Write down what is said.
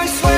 I swear